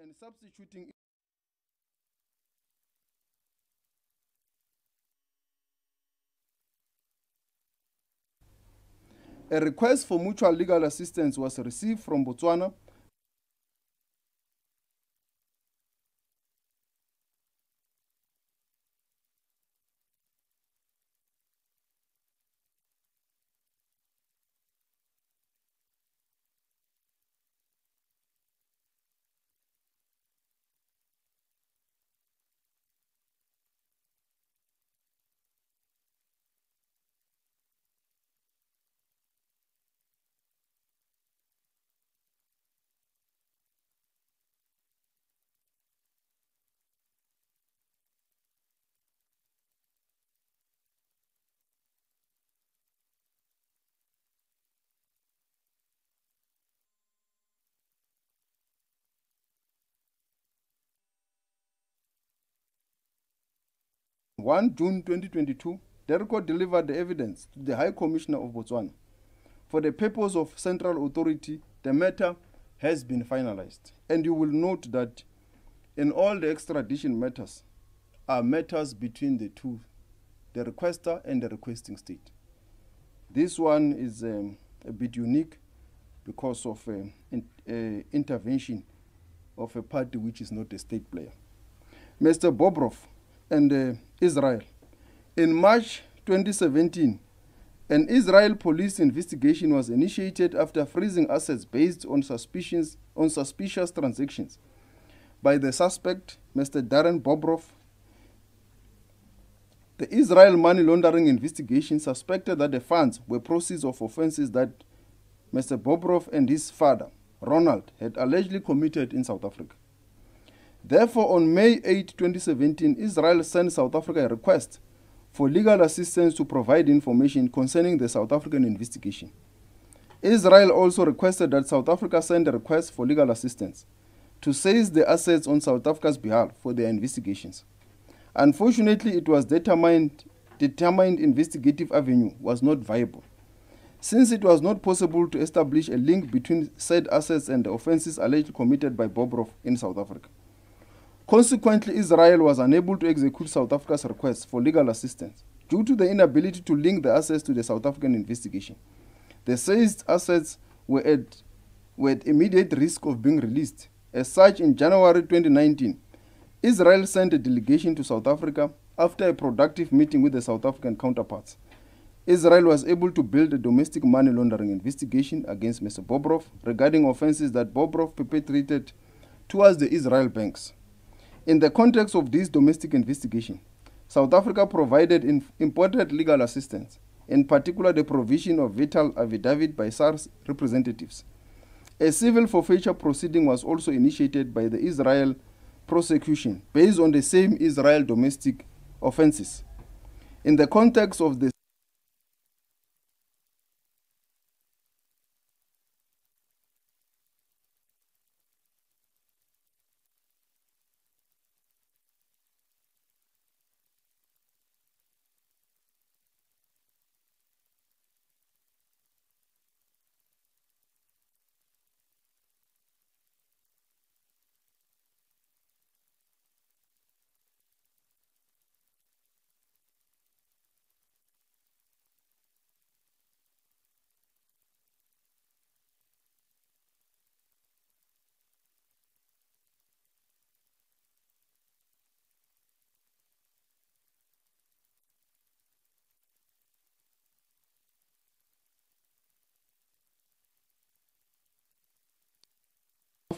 and substituting A request for mutual legal assistance was received from Botswana One June 2022, the DIRCO delivered the evidence to the High Commissioner of Botswana. For the purpose of Central Authority, the matter has been finalized. And you will note that in all the extradition matters are matters between the two, the requester and the requesting state. This one is um, a bit unique because of uh, in, uh, intervention of a party which is not a state player. Mr. Bobroff and uh, Israel. In March 2017, an Israel police investigation was initiated after freezing assets based on suspicions on suspicious transactions by the suspect, Mr. Darren Bobroff. The Israel money laundering investigation suspected that the funds were proceeds of offenses that Mr. Bobroff and his father, Ronald, had allegedly committed in South Africa. Therefore, on May 8, 2017, Israel sent South Africa a request for legal assistance to provide information concerning the South African investigation. Israel also requested that South Africa send a request for legal assistance to seize the assets on South Africa's behalf for their investigations. Unfortunately, it was determined determined investigative avenue was not viable. Since it was not possible to establish a link between said assets and the offenses allegedly committed by Bobroff in South Africa. Consequently, Israel was unable to execute South Africa's request for legal assistance due to the inability to link the assets to the South African investigation. The seized assets were at, were at immediate risk of being released. As such, in January 2019, Israel sent a delegation to South Africa after a productive meeting with the South African counterparts. Israel was able to build a domestic money laundering investigation against Mr. Bobroff regarding offenses that Bobroff perpetrated towards the Israel banks. In the context of this domestic investigation, South Africa provided important legal assistance, in particular the provision of vital affidavit by SARS representatives. A civil forfeiture proceeding was also initiated by the Israel prosecution based on the same Israel domestic offenses. In the context of the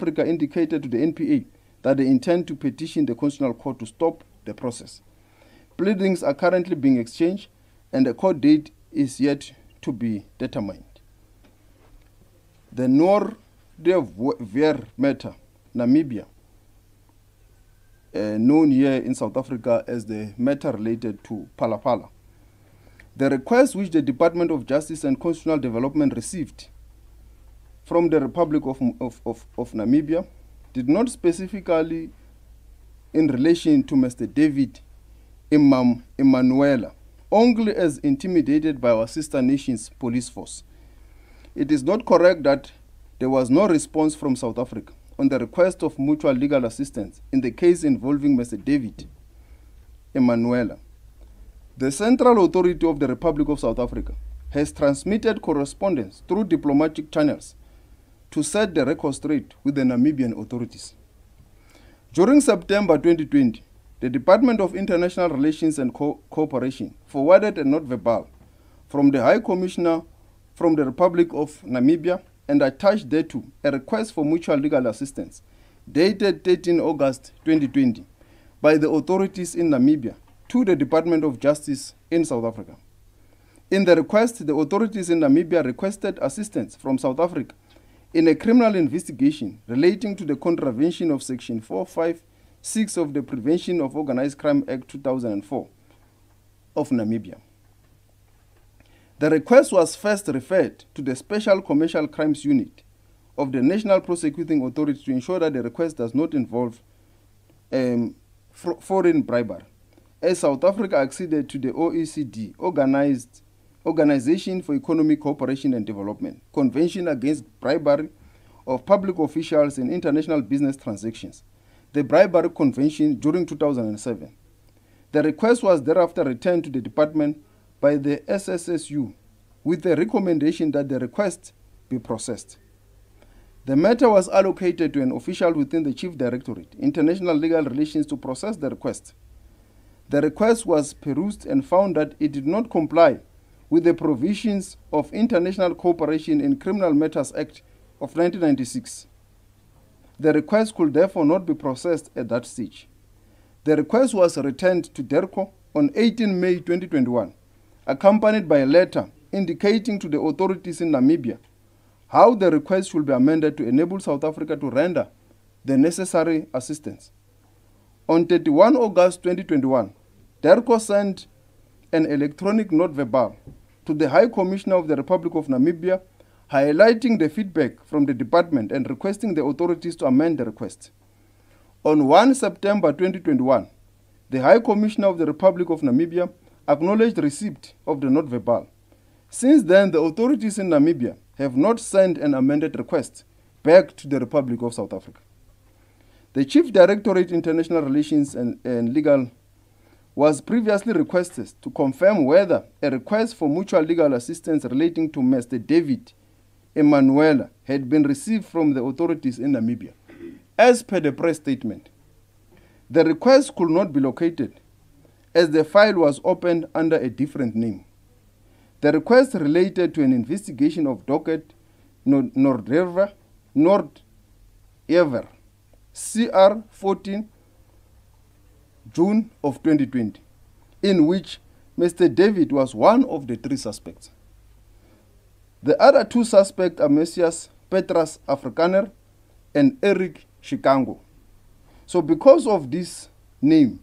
Africa indicated to the NPA that they intend to petition the Constitutional Court to stop the process. Pleadings are currently being exchanged and the court date is yet to be determined. The Nor de Ver matter, Namibia, uh, known here in South Africa as the matter related to Phala Phala. The request which the Department of Justice and Constitutional Development received from the Republic of, of, of, of Namibia did not specifically in relation to Mr. David Imam Imanuwela, only as intimidated by our sister nation's police force. It is not correct that there was no response from South Africa. on the request of mutual legal assistance in the case involving Mr. David Imanuwela. The Central Authority of the Republic of South Africa has transmitted correspondence through diplomatic channels to set the record straight with the Namibian authorities. During September 2020, the Department of International Relations and Co- Cooperation forwarded a note verbal from the High Commissioner from the Republic of Namibia and attached thereto a request for mutual legal assistance dated 13 August 2020 by the authorities in Namibia to the Department of Justice in South Africa. In the request, the authorities in Namibia requested assistance from South Africa in a criminal investigation relating to the contravention of Section 456 of the Prevention of Organized Crime Act 2004 of Namibia. The request was first referred to the Special Commercial Crimes Unit of the National Prosecuting Authority to ensure that the request does not involve um, foreign bribery. As South Africa acceded to the OECD organized Organization for Economic Cooperation and Development Convention Against Bribery of Public Officials in International Business Transactions, the Bribery Convention during 2007. The request was thereafter returned to the department by the SCCU with the recommendation that the request be processed. The matter was allocated to an official within the Chief Directorate, International Legal Relations, to process the request. The request was perused and found that it did not comply with the provisions of International Cooperation in Criminal Matters Act of 1996. The request could therefore not be processed at that stage. The request was returned to DIRCO on 18 May 2021, accompanied by a letter indicating to the authorities in Namibia how the request should be amended to enable South Africa to render the necessary assistance. On 31 August 2021, DIRCO sent an electronic note verbal to the High Commissioner of the Republic of Namibia, highlighting the feedback from the department and requesting the authorities to amend the request. On 1 September 2021, the High Commissioner of the Republic of Namibia acknowledged receipt of the note verbal. Since then, the authorities in Namibia have not sent an amended request back to the Republic of South Africa. The Chief Directorate International Relations and, and Legal was previously requested to confirm whether a request for mutual legal assistance relating to Mr. David Imanuwela had been received from the authorities in Namibia. As per the press statement, the request could not be located as the file was opened under a different name. The request related to an investigation of docket Nordever, Nordever, CR 14 June of 2020, in which Mr. David was one of the three suspects. The other two suspects are Messias Petras Afrikaner and Eric Chikango. So, because of this name,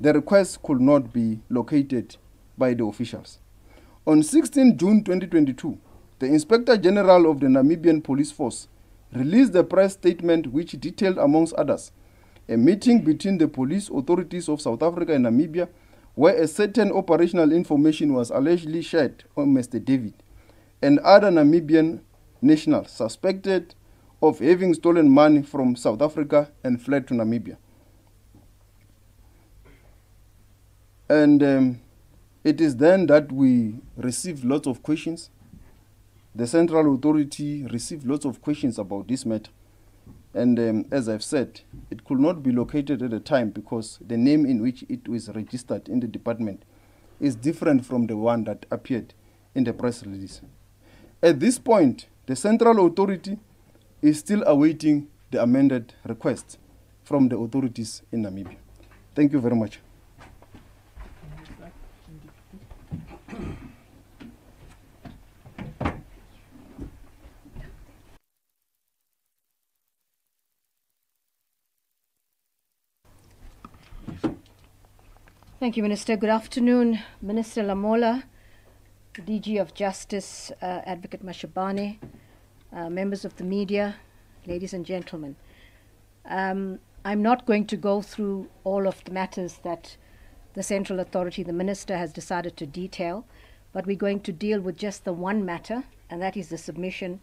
the request could not be located by the officials. On 16 June 2022, the Inspector General of the Namibian Police Force released a press statement which detailed, amongst others, a meeting between the police authorities of South Africa and Namibia where a certain operational information was allegedly shared on Mr. David and other Namibian nationals suspected of having stolen money from South Africa and fled to Namibia. And um, it is then that we receive lots of questions. The Central Authority received lots of questions about this matter. And um, as I've said, it could not be located at the time because the name in which it was registered in the department is different from the one that appeared in the press release. At this point, the central authority is still awaiting the amended request from the authorities in Namibia. Thank you very much. Thank you, Minister. Good afternoon, Minister Lamola, DG of Justice, uh, Advocate Mashabane, uh, members of the media, ladies and gentlemen. Um, I'm not going to go through all of the matters that the Central Authority, the Minister, has decided to detail, but we're going to deal with just the one matter, and that is the submission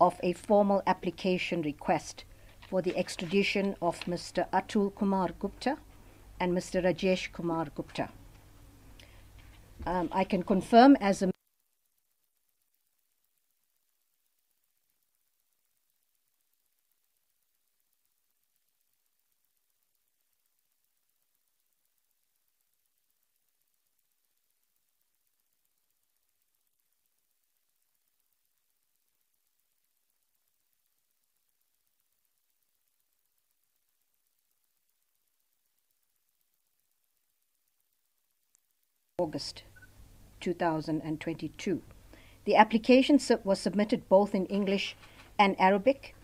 of a formal application request for the extradition of Mr. Atul Kumar Gupta and Mr. Rajesh Kumar Gupta. Um, I can confirm as a August 2022. The application was submitted both in English and Arabic,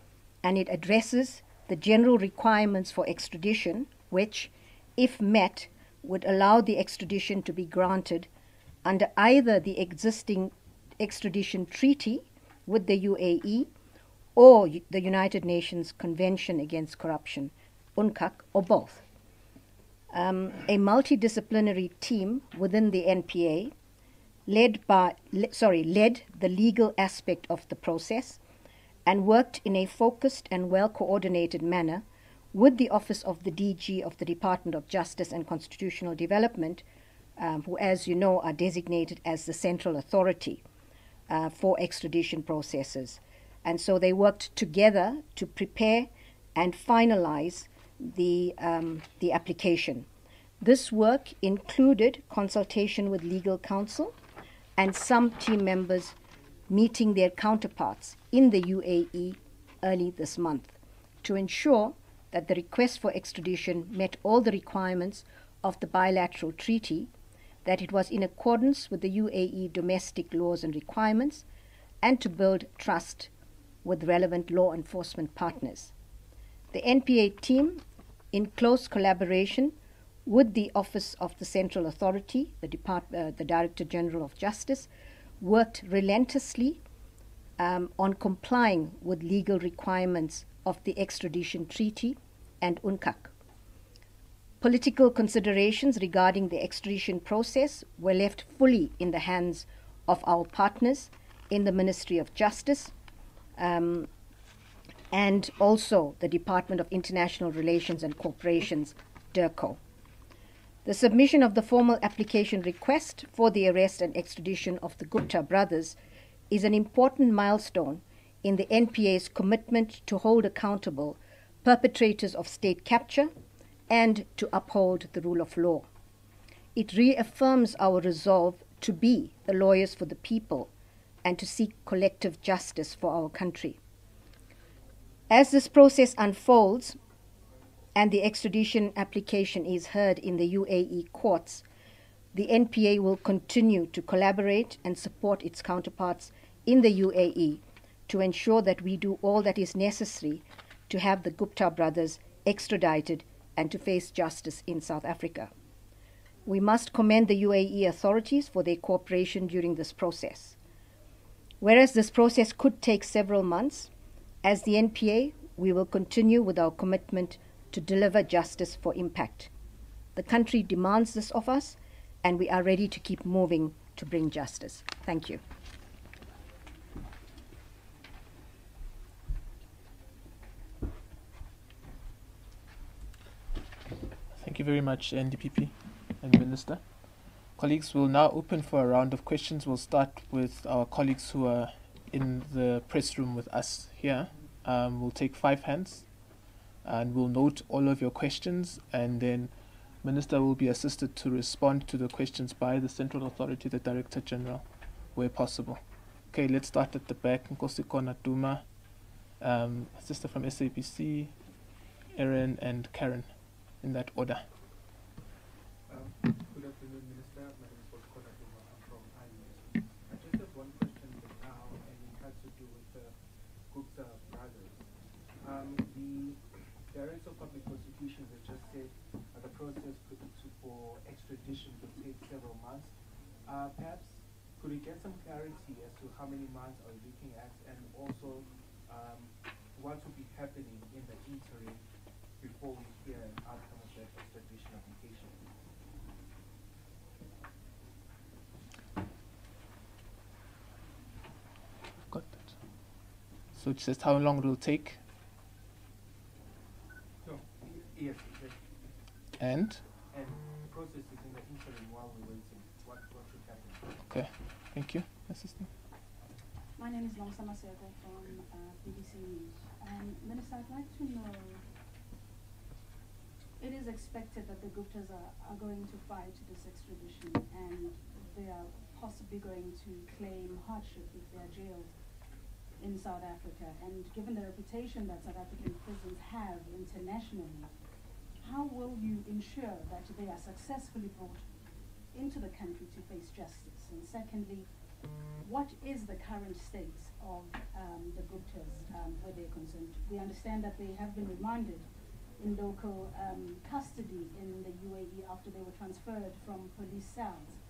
and it addresses the general requirements for extradition, which, if met, would allow the extradition to be granted under either the existing extradition treaty with the UAE or the United Nations Convention Against Corruption, UNCAC, or both um, a multidisciplinary team within the NPA led by le- sorry led the legal aspect of the process and worked in a focused and well coordinated manner with the office of the DG of the Department of Justice and Constitutional Development, um, who, as you know, are designated as the central authority uh, for extradition processes. And so they worked together to prepare and finalize the, um, the application. This work included consultation with legal counsel and some team members meeting their counterparts in the UAE early this month to ensure that the request for extradition met all the requirements of the bilateral treaty, that it was in accordance with the UAE domestic laws and requirements, and to build trust with relevant law enforcement partners. The NPA team in close collaboration with the Office of the Central Authority, the, Depart- uh, the Director General of Justice, worked relentlessly um, on complying with legal requirements of the extradition treaty and UNCAC. Political considerations regarding the extradition process were left fully in the hands of our partners in the Ministry of Justice, um, and also the Department of International Relations and Corporations, DIRCO. The submission of the formal application request for the arrest and extradition of the Gupta brothers is an important milestone in the NPA's commitment to hold accountable perpetrators of state capture and to uphold the rule of law. It reaffirms our resolve to be the lawyers for the people and to seek collective justice for our country. As this process unfolds and the extradition application is heard in the UAE courts, the NPA will continue to collaborate and support its counterparts in the UAE to ensure that we do all that is necessary to have the Gupta brothers extradited and to face justice in South Africa. We must commend the UAE authorities for their cooperation during this process. Whereas this process could take several months, as the NPA, we will continue with our commitment to deliver justice for impact. The country demands this of us, and we are ready to keep moving to bring justice. Thank you. Thank you very much, NDPP and Minister. Colleagues, we'll now open for a round of questions. We'll start with our colleagues who are in the press room with us here. Um, we'll take five hands and we'll note all of your questions and then Minister will be assisted to respond to the questions by the Central Authority, the Director General, where possible. Okay, let's start at the back. Nkosikona Duma, um, sister from SABC, Erin and Karen, in that order. Um, good afternoon, Minister. My name is Boskona Duma. I'm from IUS. I just have one question now, and it has do the Gupta brothers. Um, the Director of Public Prosecutions has just said uh, the process for extradition could take several months. Uh, perhaps could we get some clarity as to how many months are we looking at, and also um, what will be happening in the interim before we hear an outcome of that extradition application? Got that. So just how long it will take? Yes, exactly. And And processes in the interim while we're waiting. What, what should happen? okay, thank you, Assistant. My name is Nomsa Maseko from uh, BBC News. Um, Minister, I'd like to know, it is expected that the Guptas are, are going to fight this extradition and they are possibly going to claim hardship if they are jailed in South Africa. And given the reputation that South African prisons have internationally, how will you ensure that they are successfully brought into the country to face justice? And secondly, what is the current state of um, the Guptas um, where they're concerned? We understand that they have been remanded in local um, custody in the UAE after they were transferred from police cells.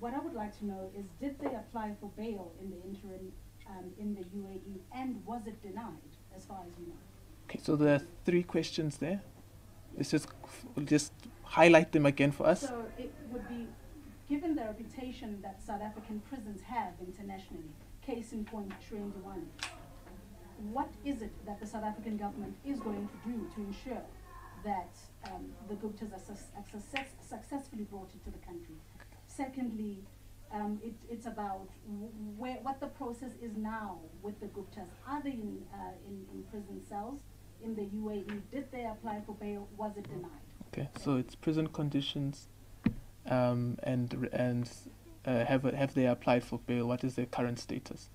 What I would like to know is did they apply for bail in the interim um, in the UAE and was it denied as far as you know? Okay, so there are three questions there. Let's just just highlight them again for us. So it would be, given the reputation that South African prisons have internationally, case in point, One, what is it that the South African government is going to do to ensure that um, the Guptas are, are success- successfully brought into the country? Secondly, um, it, it's about w- where, what the process is now with the Guptas. Are they in, uh, in, in prison cells in the UAE? Did they apply for bail? Was it denied? Okay, so it's prison conditions, um, and and uh, have have they applied for bail? What is their current status?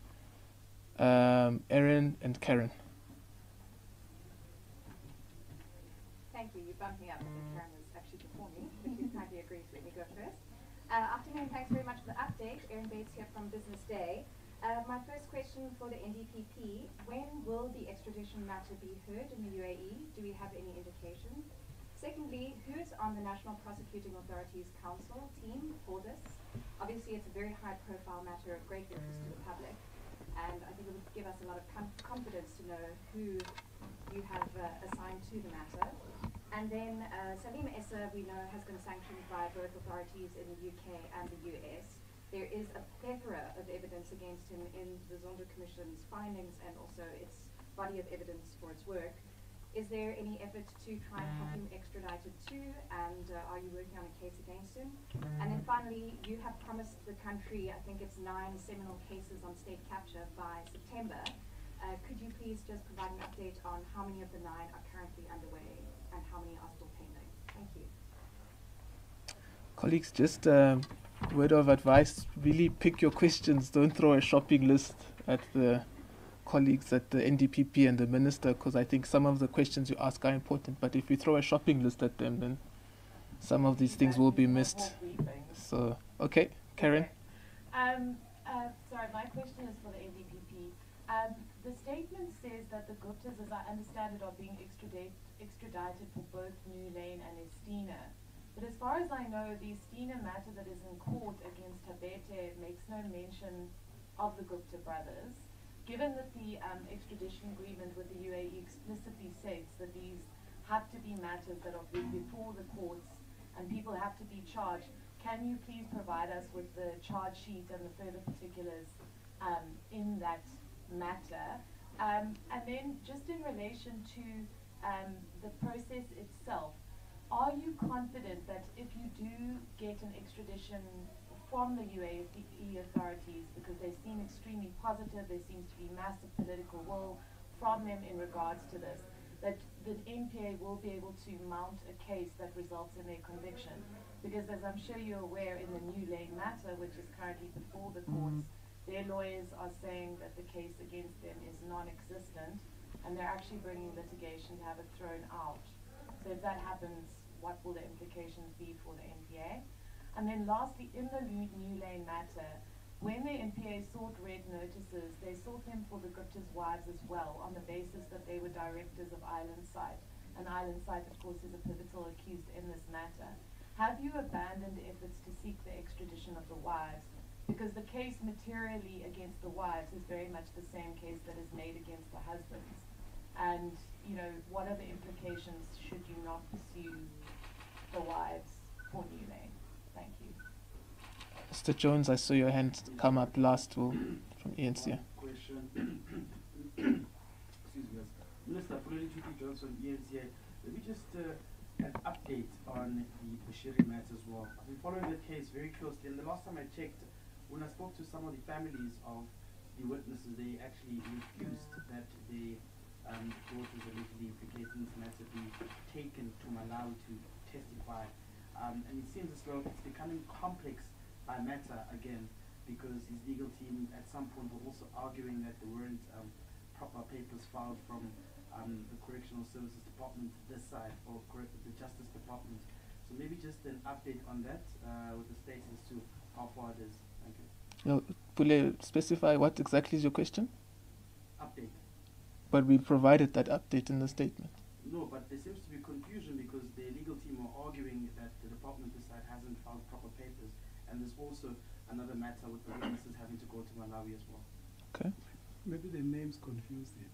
Um, Erin and Karen. Thank you. You bumped me up because Karen was actually before me, but you kindly agreed to let me go first. Uh, afternoon, thanks very much for the update. Erin Bates here from Business Day. Uh, my first question for the NDPP, when will the extradition matter be heard in the UAE? Do we have any indication? Secondly, who's on the National Prosecuting Authorities Counsel team for this? Obviously, it's a very high profile matter of great interest to the public, and I think it would give us a lot of com- confidence to know who you have uh, assigned to the matter. And then uh, Salim Essa, we know, has been sanctioned by both authorities in the UK and the US. There is a plethora of evidence against him in the Zondo Commission's findings and also its body of evidence for its work. Is there any effort to try and have him extradited too? And uh, are you working on a case against him? And then finally, you have promised the country, I think it's nine seminal cases on state capture by September. Uh, could you please just provide an update on how many of the nine are currently underway and how many are still pending? Thank you. Colleagues, just um, word of advice: really pick your questions. Don't throw a shopping list at the colleagues at the NDPP and the minister, because I think some of the questions you ask are important. But if you throw a shopping list at them, then some of these things will be missed. So, okay, Karen. Um, uh, sorry, my question is for the NDPP. Um, the statement says that the Guptas, as I understand it, are being extradite, extradited for both Nulane and Estina. But as far as I know, the Estina matter that is in court against Thabethe makes no mention of the Gupta brothers. Given that the um, extradition agreement with the UAE explicitly states that these have to be matters that are before the courts and people have to be charged, can you please provide us with the charge sheet and the further particulars um, in that matter? Um, and then just in relation to um, the process itself, are you confident that if you do get an extradition from the UAE authorities, because they seem extremely positive, there seems to be massive political will from them in regards to this, that the NPA will be able to mount a case that results in their conviction? Because as I'm sure you're aware, in the Nulane matter, which is currently before the courts, their lawyers are saying that the case against them is non-existent, and they're actually bringing litigation to have it thrown out. So if that happens, what will the implications be for the NPA? And then lastly, in the Nulane matter, when the NPA sought red notices, they sought them for the Gupta's wives as well, on the basis that they were directors of Islandsite. And Islandsite, of course, is a pivotal accused in this matter. Have you abandoned efforts to seek the extradition of the wives? Because the case materially against the wives is very much the same case that is made against the husbands. And, you know, what are the implications should you not pursue the wives for Nulane? Thank you. Mr. Jones, I saw your hand come up last will, from ENC. Question. Excuse me. yes. Minister Florence Johnson, ENCA. Let me just uh, an update on the Bushiri matter as well. I've been following the case very closely, and the last time I checked, when I spoke to some of the families of the witnesses, they actually refused that their um, daughters allegedly implicated in this matter be taken to Malawi to testify. Um, and it seems as though it's becoming complex by matter again because his legal team at some point were also arguing that there weren't um, proper papers filed from um, the Correctional Services Department this side, or the Justice Department. So maybe just an update on that uh, with the status to how far it is. Thank you. No, Pule, specify what exactly is your question? Update. But we provided that update in the statement. No, but there seems to be confusion because the legal team are arguing that the department this side hasn't filed proper papers, and there's also another matter with the witnesses having to go to Malawi as well. Okay. Maybe the names confused him.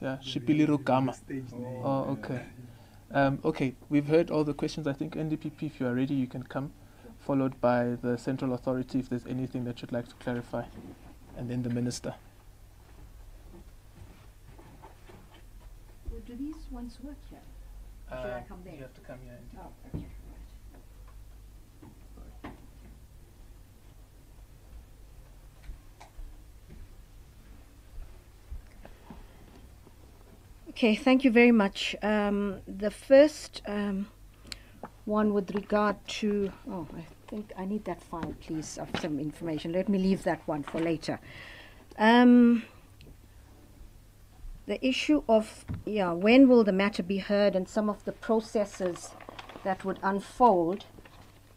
Yeah, Shipiliro Gama. Oh, Oh, okay. Um, okay, we've heard all the questions. I think NDPP, if you are ready, you can come, followed by the central authority if there's anything that you'd like to clarify, and then the minister. Well, do these ones work here? Should I come there? Uh, You have to come here. Oh, okay, right. Okay, thank you very much. Um, the first um, one with regard to, oh, I think I need that file, please, of some information. Let me leave that one for later. Um, the issue of, yeah, when will the matter be heard and some of the processes that would unfold.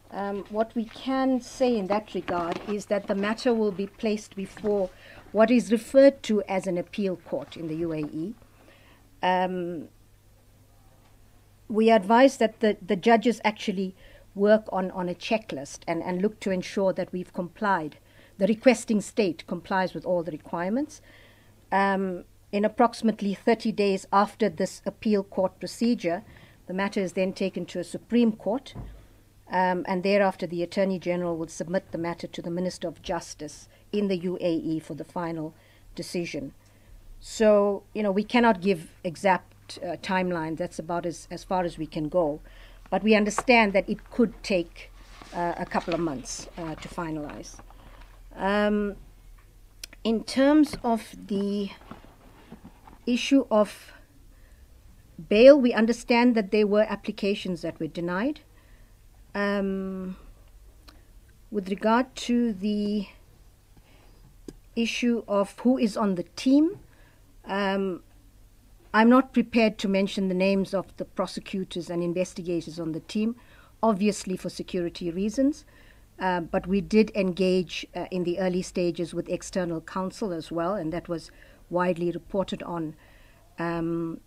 Um, what we can say in that regard is that the matter will be placed before what is referred to as an appeal court in the UAE. Um, we advise that the, the judges actually work on, on a checklist and, and look to ensure that we've complied. The requesting state complies with all the requirements. Um, in approximately 30 days after this appeal court procedure, the matter is then taken to a Supreme Court, um, and thereafter the Attorney General will submit the matter to the Minister of Justice in the UAE for the final decision. So, you know, we cannot give exact uh, timeline. That's about as, as far as we can go. But we understand that it could take uh, a couple of months uh, to finalize. Um, in terms of the issue of bail, we understand that there were applications that were denied. Um, with regard to the issue of who is on the team, um, I'm not prepared to mention the names of the prosecutors and investigators on the team, obviously for security reasons. Uh, but we did engage uh, in the early stages with external counsel as well, and that was widely reported on. Um,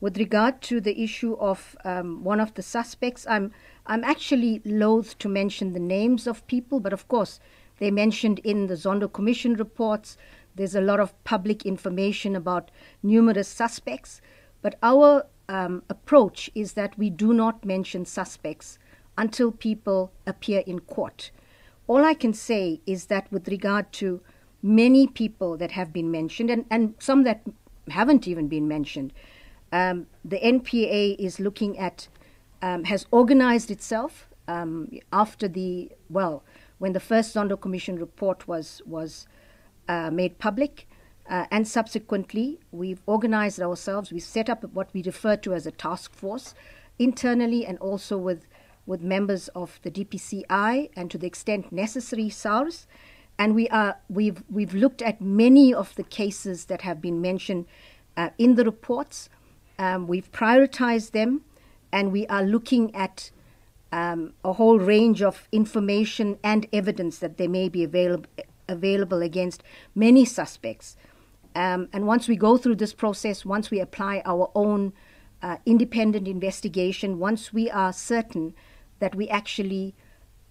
with regard to the issue of um, one of the suspects, I'm I'm actually loath to mention the names of people, but of course they mentioned in the Zondo Commission reports. There's a lot of public information about numerous suspects, but our um, approach is that we do not mention suspects until people appear in court. All I can say is that with regard to many people that have been mentioned and, and some that haven't even been mentioned, um, the NPA is looking at, um, has organized itself um, after the, well, when the first Zondo Commission report was, was uh, made public. Uh, and subsequently, we've organized ourselves. We set up what we refer to as a task force internally and also with, with members of the DPCI and to the extent necessary, SARS. And we are, we've, we've looked at many of the cases that have been mentioned uh, in the reports. Um, we've prioritized them and we are looking at um, a whole range of information and evidence that they may be available available against many suspects. Um, and once we go through this process, once we apply our own uh, independent investigation, once we are certain that we actually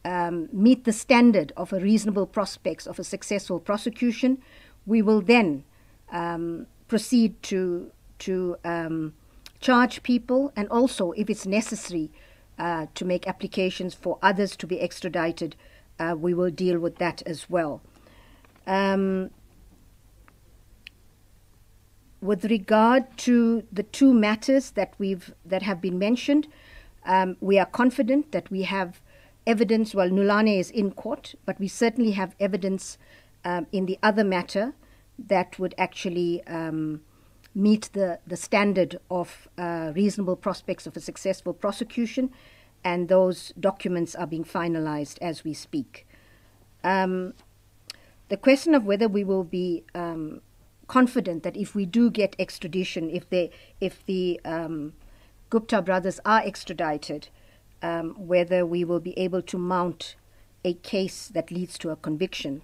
um, meet the standard of a reasonable prospects of a successful prosecution, we will then um, proceed to to um, charge people, and also, if it's necessary, uh, to make applications for others to be extradited, uh, we will deal with that as well. Um, with regard to the two matters that we've that have been mentioned, um, we are confident that we have evidence. Well, Nulane is in court, but we certainly have evidence um, in the other matter that would actually um, meet the, the standard of uh, reasonable prospects of a successful prosecution, and those documents are being finalized as we speak. Um, the question of whether we will be um, confident that if we do get extradition, if they, if the um, Gupta brothers are extradited, um, whether we will be able to mount a case that leads to a conviction.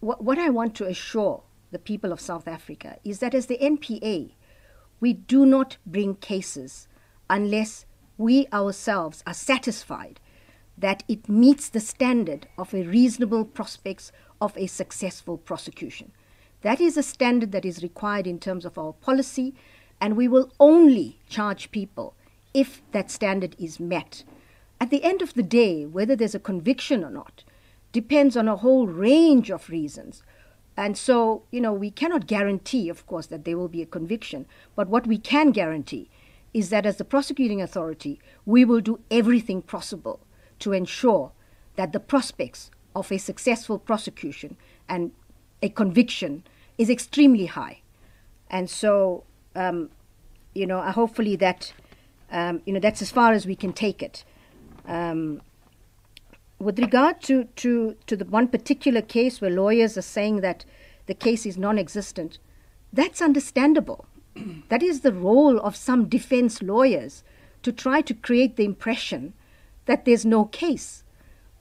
What, what I want to assure the people of South Africa is that as the NPA, we do not bring cases unless we ourselves are satisfied that it meets the standard of a reasonable prospects of a successful prosecution. That is a standard that is required in terms of our policy, and we will only charge people if that standard is met. At the end of the day, whether there's a conviction or not depends on a whole range of reasons. And so, you know, we cannot guarantee, of course, that there will be a conviction. But what we can guarantee is that as the prosecuting authority, we will do everything possible to ensure that the prospects of a successful prosecution and a conviction is extremely high. And so, um, you know, hopefully that, um, you know, that's as far as we can take it. Um, with regard to, to, to the one particular case where lawyers are saying that the case is non existent, that's understandable. that is the role of some defense lawyers to try to create the impression that there's no case.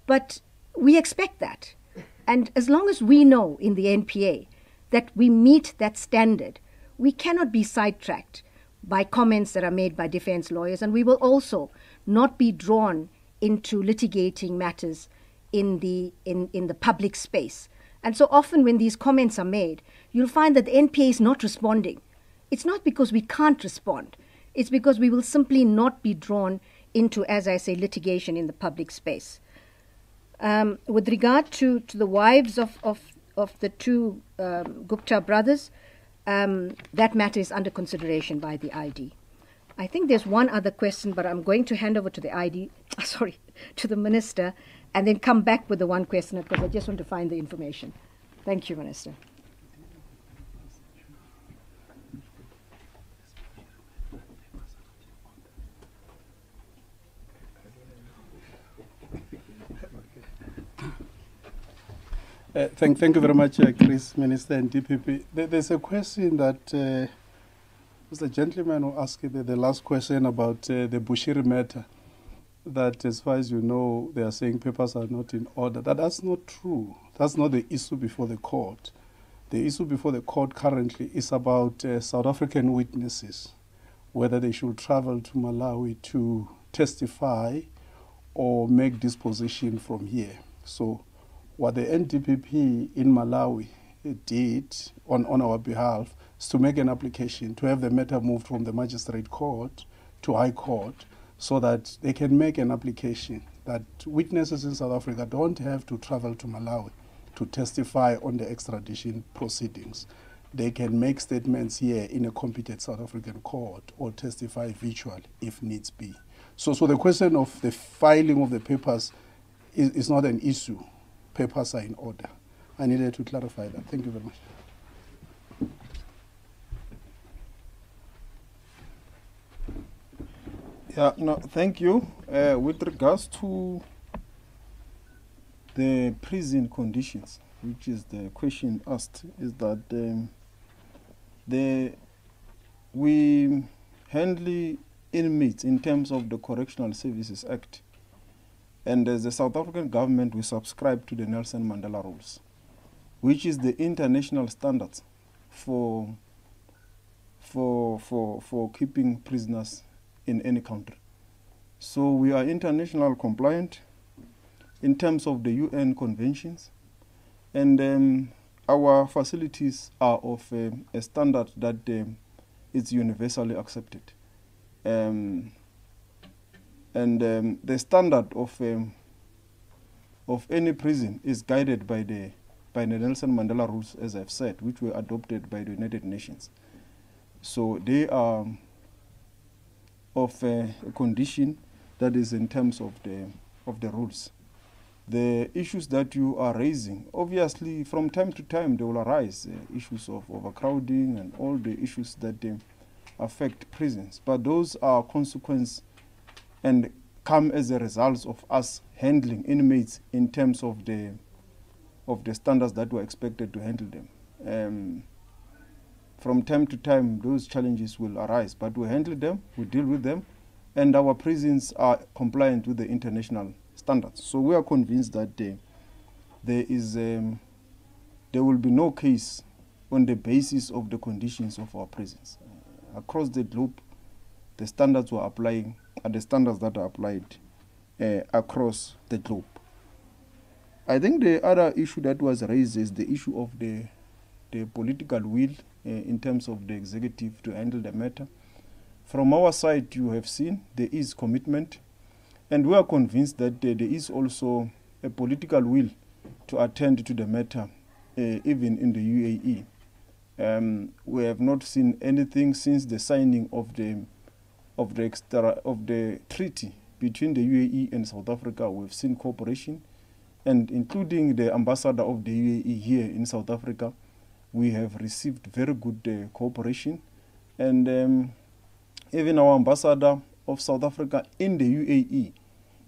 But we expect that. And as long as we know in the NPA that we meet that standard, we cannot be sidetracked by comments that are made by defense lawyers, and we will also not be drawn into litigating matters in the in, in the public space. And so often when these comments are made, you'll find that the NPA is not responding. It's not because we can't respond. It's because we will simply not be drawn into, as I say, litigation in the public space. Um, with regard to, to the wives of, of, of the two um, Gupta brothers, um, that matter is under consideration by the ID. I think there's one other question, but I'm going to hand over to the ID, sorry, to the minister, and then come back with the one question because I just want to find the information. Thank you, Minister. Uh, thank, thank you very much, uh, Chris, Minister and DPP. There, there's a question that uh, was the gentleman who asked the, the last question about uh, the Bushiri matter. That, as far as you know, they are saying papers are not in order. That that's not true. That's not the issue before the court. The issue before the court currently is about uh, South African witnesses, whether they should travel to Malawi to testify or make disposition from here. So what the NDPP in Malawi did on, on our behalf is to make an application to have the matter moved from the magistrate court to high court so that they can make an application that witnesses in South Africa don't have to travel to Malawi to testify on the extradition proceedings. They can make statements here in a competent South African court or testify virtually if needs be. So, so the question of the filing of the papers is, is not an issue papers are in order. I needed to clarify that. Thank you very much. Yeah, no, thank you. Uh, with regards to the prison conditions, which is the question asked, is that um, the we handle inmates in terms of the Correctional Services Act and as the South African government, we subscribe to the Nelson Mandela rules, which is the international standards for, for, for, for keeping prisoners in any country. So we are international compliant in terms of the UN conventions, and um, our facilities are of um, a standard that um, is universally accepted. Um, and um, the standard of um, of any prison is guided by the by the Nelson Mandela rules, as I've said, which were adopted by the United Nations. So they are of a condition that is in terms of the of the rules. The issues that you are raising, obviously, from time to time they will arise uh, issues of overcrowding and all the issues that uh, affect prisons. But those are consequence and come as a result of us handling inmates in terms of the of the standards that were expected to handle them. Um, from time to time, those challenges will arise, but we handle them, we deal with them, and our prisons are compliant with the international standards. So we are convinced that uh, there is um, there will be no case on the basis of the conditions of our prisons. Across the globe, the standards we're applying are the standards that are applied uh, across the globe. I think the other issue that was raised is the issue of the the political will uh, in terms of the executive to handle the matter. From our side, you have seen there is commitment, and we are convinced that uh, there is also a political will to attend to the matter, uh, even in the UAE. Um, we have not seen anything since the signing of the of the extra, of the treaty between the UAE and South Africa. We've seen cooperation, and including the ambassador of the UAE here in South Africa we have received very good uh, cooperation. And um, even our ambassador of South Africa in the UAE,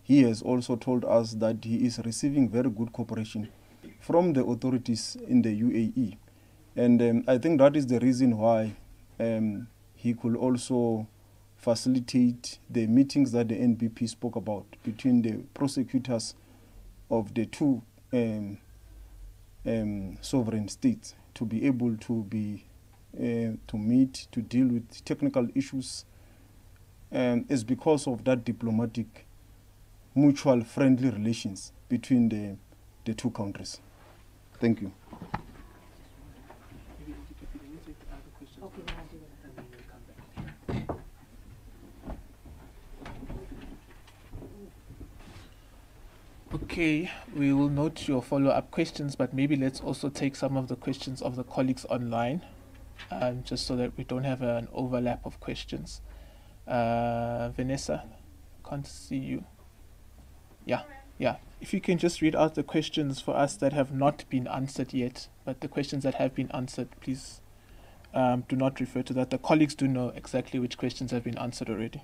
he has also told us that he is receiving very good cooperation from the authorities in the UAE. And um, I think that is the reason why um, he could also facilitate the meetings that the NBP spoke about between the prosecutors of the two um, um, sovereign states to be able to be uh, to meet to deal with technical issues. And is because of that diplomatic mutual friendly relations between the the two countries. Thank you Okay, then I'll do it. and then we'll come back. Okay, we will note your follow-up questions, but maybe let's also take some of the questions of the colleagues online, um, just so that we don't have an overlap of questions. Uh, Vanessa, can't see you. Yeah, yeah. If you can just read out the questions for us that have not been answered yet, but the questions that have been answered, please um, do not refer to that. The colleagues do know exactly which questions have been answered already.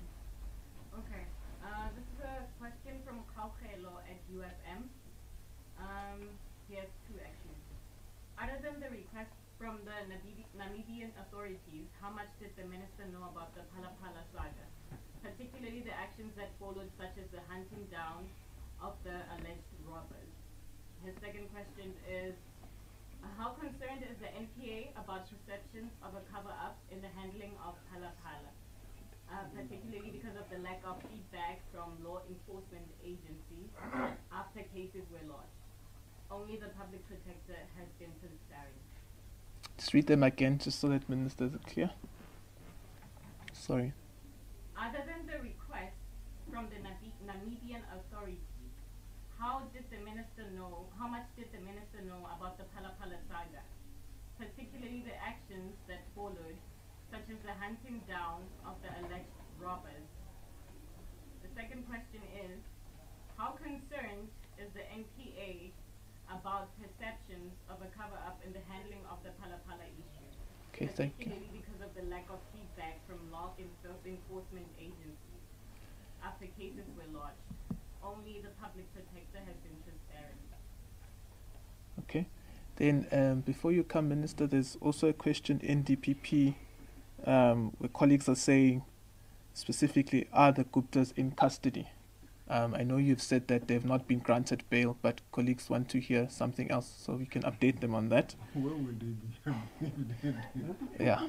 Okay. Uh, this is a question from Kaukelo at UFM. Um, he has two actually. Other than the request from the Namib- Namibian authorities, how much did the minister know about the Phala Phala saga, particularly the actions that followed, such as the hunting down of the alleged robbers? His second question is, how concerned is the NPA about perceptions of a cover-up in the handling of Phala Phala? uh, particularly because of the lack of feedback from law enforcement agencies after cases were lodged. Only the public protector has been transparent. Just read them again, just so that ministers are clear. Sorry. Other than the request from the Namibian authorities, how did the minister know, how much did the minister know about the Phala Phala saga? Particularly the actions that followed, such as the hunting down of the alleged robbers. The second question is, how concerned is the NPA about perceptions of a cover-up in the handling of the Phala Phala issue? Okay, thank you. Particularly because of the lack of feedback from law enforcement agencies after cases were lodged. Only the public protector has been transparent. Okay. Then, um, before you come, Minister, there's also a question in DPP um, where colleagues are saying specifically, are the Guptas in custody? Um, I know you've said that they've not been granted bail, but colleagues want to hear something else, so we can update them on that. where would they be Yeah.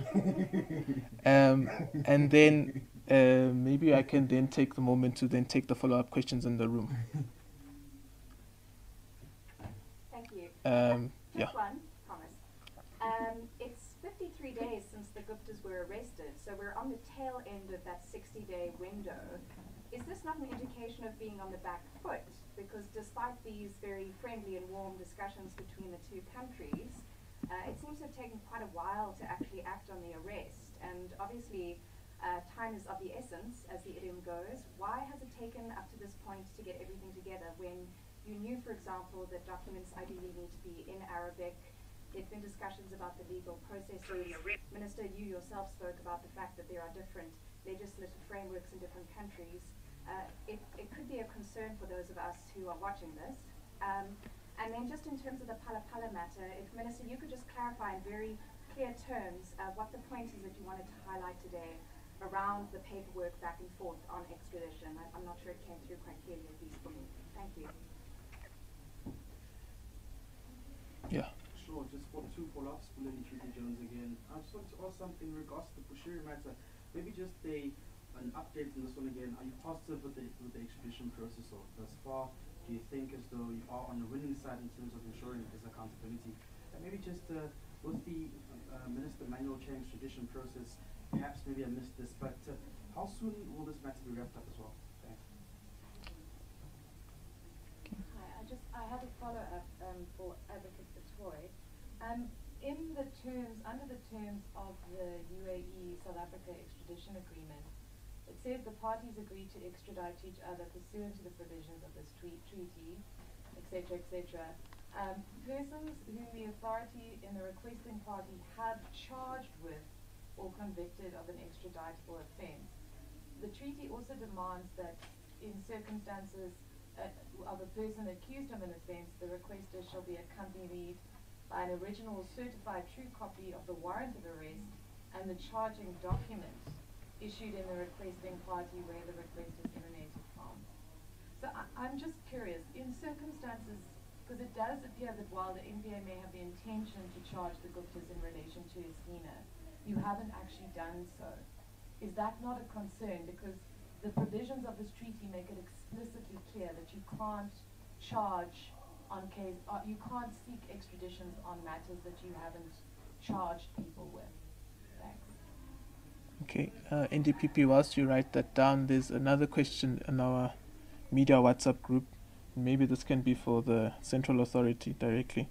um, and then uh, maybe I can then take the moment to then take the follow-up questions in the room. Thank you. Um, yeah. One, promise. Um, it's 53 days since the Guptas were arrested, so we're on the tail end of that 60-day window. Is this not an indication of being on the back foot? Because despite these very friendly and warm discussions between the two countries, uh, it seems to have taken quite a while to actually act on the arrest. And obviously, uh, time is of the essence, as the idiom goes. Why has it taken up to this point to get everything together when you knew, for example, that documents ideally need to be in Arabic? There've been discussions about the legal processes. Minister, you yourself spoke about the fact that there are different legislative frameworks in different countries. Uh, it, it could be a concern for those of us who are watching this. Um, and then just in terms of the Phala Phala matter, if Minister, you could just clarify in very clear terms uh, what the point is that you wanted to highlight today around the paperwork back and forth on extradition. I, I'm not sure it came through quite clearly, at least for me. Thank you. Yeah. Sure, just for two follow-ups, Buleli Treaty Jones again. I just want to ask something in regards to the Bushiri matter. Maybe just a an update on this one again. Are you positive with the with the extradition process or thus far? Do you think as though you are on the winning side in terms of ensuring there's accountability? And maybe just uh, with the uh, Minister Manuel Chang extradition process, perhaps maybe I missed this, but uh, how soon will this matter be wrapped up as well? Thanks. Hi, I just I had a follow-up um, for Advocate Batohi. Um, in the terms, under the terms of the UAE South Africa extradition agreement, it says the parties agree to extradite each other pursuant to the provisions of this tre- treaty, etc., etc. Um, persons whom the authority in the requesting party have charged with or convicted of an extraditable offence. The treaty also demands that in circumstances uh, of a person accused of an offence, the requester shall be accompanied by an original certified true copy of the warrant of arrest and the charging document issued in the requesting party where the request is emanated from. So I, I'm just curious, in circumstances, because it does appear that while the NPA may have the intention to charge the Guptas in relation to Estina, you haven't actually done so. Is that not a concern? Because the provisions of this treaty make it explicitly clear that you can't charge on case, uh, you can't seek extraditions on matters that you haven't charged people with. Okay, uh, NDPP, whilst you write that down, there's another question in our media WhatsApp group. Maybe this can be for the central authority directly.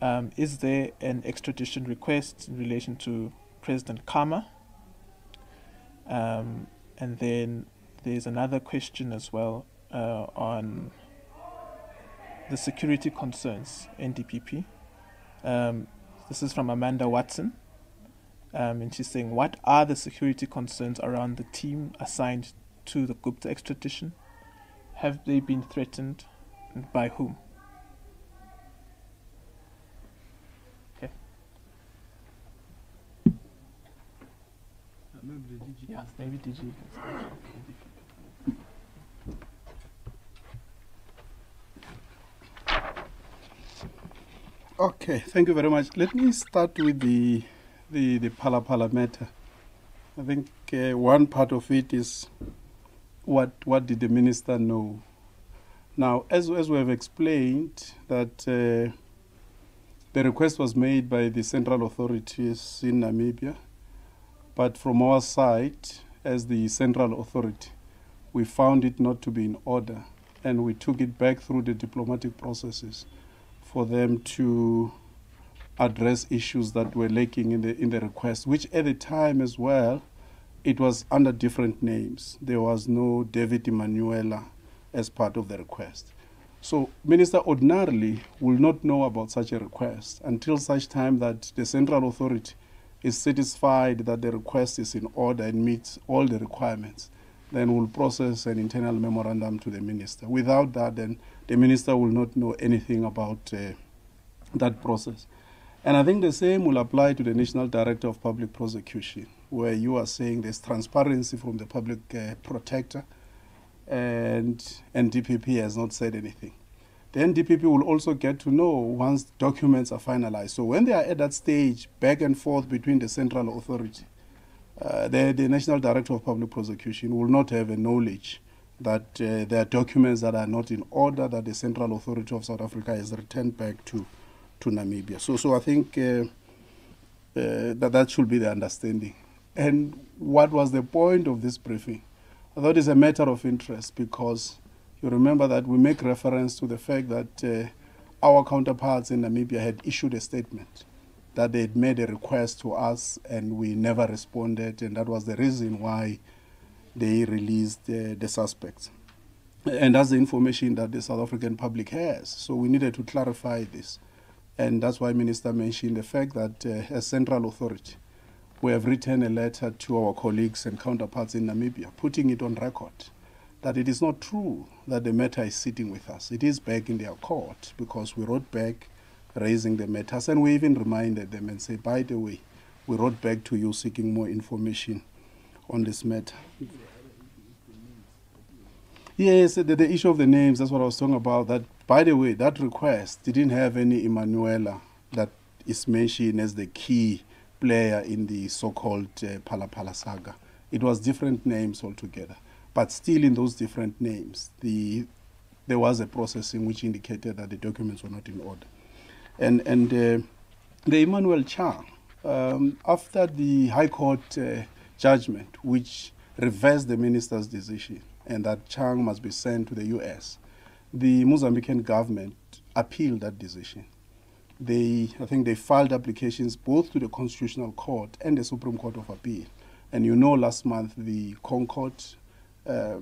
Um, is there an extradition request in relation to President Khama? Um, and then there's another question as well uh, on the security concerns, NDPP. Um, this is from Amanda Watson. Um, and she's saying, What are the security concerns around the team assigned to the Gupta extradition? Have they been threatened and by whom? Okay. maybe the DG. Yeah, maybe DG. Okay, thank you very much. Let me start with the the, the Phala matter. I think uh, one part of it is what what did the minister know? Now, as as we have explained, that uh, the request was made by the central authorities in Namibia, but from our side, as the central authority, we found it not to be in order, and we took it back through the diplomatic processes for them to address issues that were lacking in the in the request, which at the time as well, it was under different names. There was no David Imanuwela as part of the request. So minister ordinarily will not know about such a request until such time that the central authority is satisfied that the request is in order and meets all the requirements. Then we'll process an internal memorandum to the minister. Without that, then the minister will not know anything about uh, that process. And I think the same will apply to the National Director of Public Prosecution, where you are saying there's transparency from the public uh, protector, and NDPP has not said anything. The NDPP will also get to know once documents are finalized. So when they are at that stage, back and forth between the central authority, uh, the, the National Director of Public Prosecution will not have a knowledge that uh, there are documents that are not in order that the Central Authority of South Africa has returned back to, to Namibia. So, so I think uh, uh, that that should be the understanding. And what was the point of this briefing? I thought it's a matter of interest because you remember that we make reference to the fact that uh, our counterparts in Namibia had issued a statement that they had made a request to us and we never responded, and that was the reason why they released uh, the suspects. And that's the information that the South African public has. So we needed to clarify this. And that's why Minister mentioned the fact that uh, as central authority, we have written a letter to our colleagues and counterparts in Namibia, putting it on record that it is not true that the matter is sitting with us. It is back in their court because we wrote back raising the matters and we even reminded them and said, by the way, we wrote back to you seeking more information on this matter. Yes, the, the issue of the names, that's what I was talking about. That, by the way, that request didn't have any Imanuwela that is mentioned as the key player in the so-called uh, Phala saga. It was different names altogether. But still in those different names, the, there was a processing which indicated that the documents were not in order. And, and uh, the Emmanuel Chang, um, after the High Court uh, judgment, which reversed the minister's decision, and that Chang must be sent to the US. The Mozambican government appealed that decision. They, I think they filed applications both to the Constitutional Court and the Supreme Court of Appeal. And you know, last month the ConCourt uh, uh,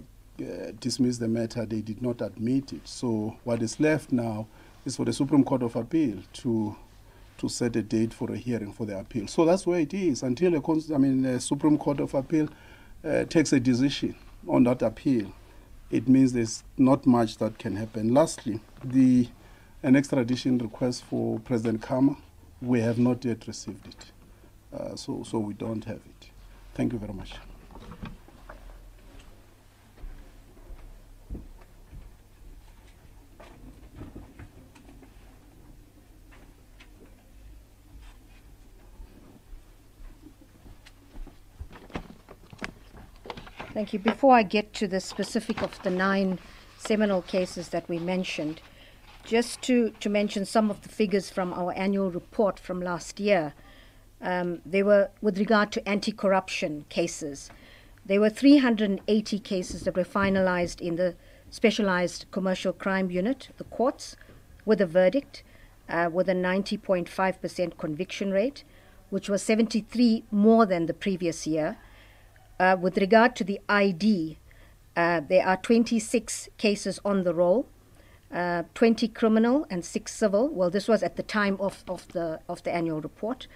dismissed the matter, they did not admit it. So what is left now is for the Supreme Court of Appeal to to set a date for a hearing for the appeal. So that's where it is until a, I mean, the Supreme Court of Appeal uh, takes a decision on that appeal, it means there's not much that can happen. Lastly, the an extradition request for President Khama, we have not yet received it. Uh, so, so we don't have it. Thank you very much. Thank you. Before I get to the specific of the nine seminal cases that we mentioned, just to, to mention some of the figures from our annual report from last year. Um, they were with regard to anti corruption cases. There were 380 cases that were finalized in the Specialized Commercial Crime Unit, the courts, with a verdict, uh, with a 90.5% conviction rate, which was 73 more than the previous year. Uh, with regard to the ID, uh, there are 26 cases on the roll, uh, 20 criminal and 6 civil. Well, this was at the time of, of, the, of the annual report.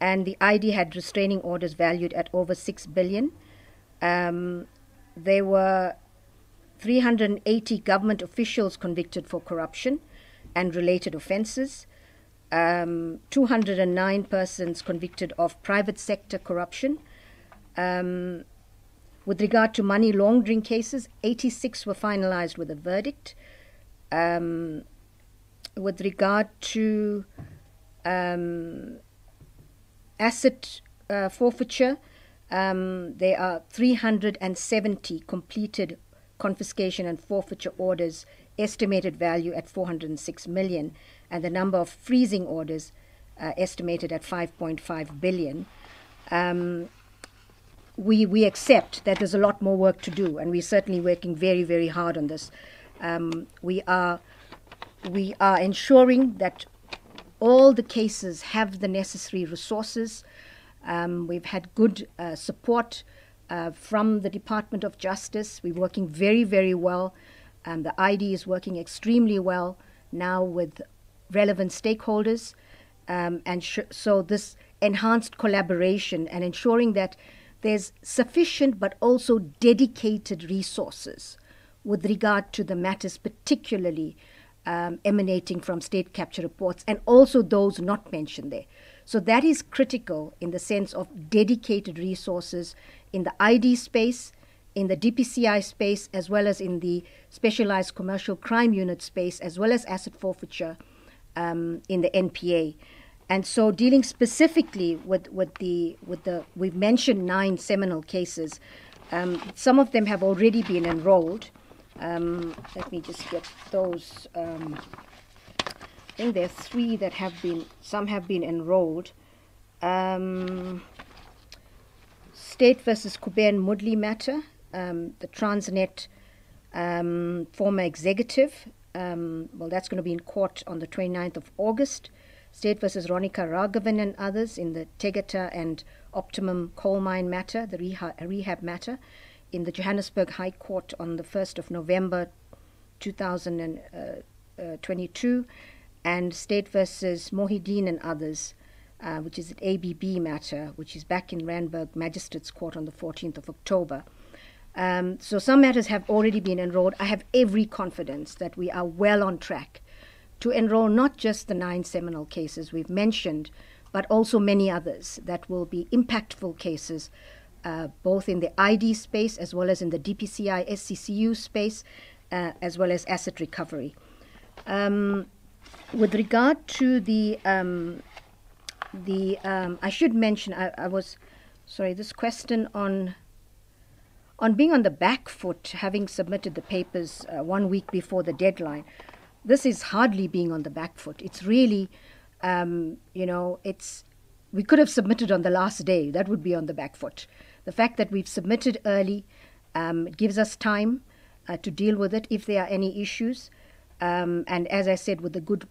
And the ID had restraining orders valued at over 6 billion. Um, there were 380 government officials convicted for corruption and related offenses. Um, 209 persons convicted of private sector corruption. Um, with regard to money laundering cases, 86 were finalized with a verdict. Um, with regard to um, asset uh, forfeiture, um, there are 370 completed confiscation and forfeiture orders, estimated value at 406 million, and the number of freezing orders uh, estimated at 5.5 billion. We, we accept that there's a lot more work to do, and we're certainly working very, very hard on this. Um, we are we are ensuring that all the cases have the necessary resources. Um, we've had good uh, support uh, from the Department of Justice. We're working very, very well. Um, the ID is working extremely well now with relevant stakeholders. Um, and so, this enhanced collaboration and ensuring that there's sufficient but also dedicated resources with regard to the matters, particularly um, emanating from state capture reports and also those not mentioned there. So that is critical in the sense of dedicated resources in the ID space, in the DPCI space, as well as in the specialized commercial crime unit space, as well as asset forfeiture um, in the NPA. And so, dealing specifically with, with the with the we've mentioned nine seminal cases. Um, some of them have already been enrolled. Um, let me just get those. Um, I think there are three that have been. Some have been enrolled. Um, State versus Kuben Moodley matter. Um, the Transnet um, former executive. well, that's going to be in court on the 29th of August. State versus Ronica Ragavan and others in the Tegeta and Optimum coal mine matter, the reha- rehab matter, in the Johannesburg High Court on the 1st of November 2022, and State versus Mohideen and others, uh, which is an ABB matter, which is back in Randburg Magistrates Court on the 14th of October. Um, so some matters have already been enrolled. I have every confidence that we are well on track to enroll not just the nine seminal cases we've mentioned, but also many others that will be impactful cases, uh, both in the ID space as well as in the DPCI SCCU space, uh, as well as asset recovery. Um, with regard to the um, the um, I should mention I, I was sorry this question on on being on the back foot, having submitted the papers uh, one week before the deadline. This is hardly being on the back foot. It's really, um, you know, it's we could have submitted on the last day. That would be on the back foot. The fact that we've submitted early um, gives us time uh, to deal with it if there are any issues. Um, and as I said, with the good